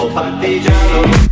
Oh partigiano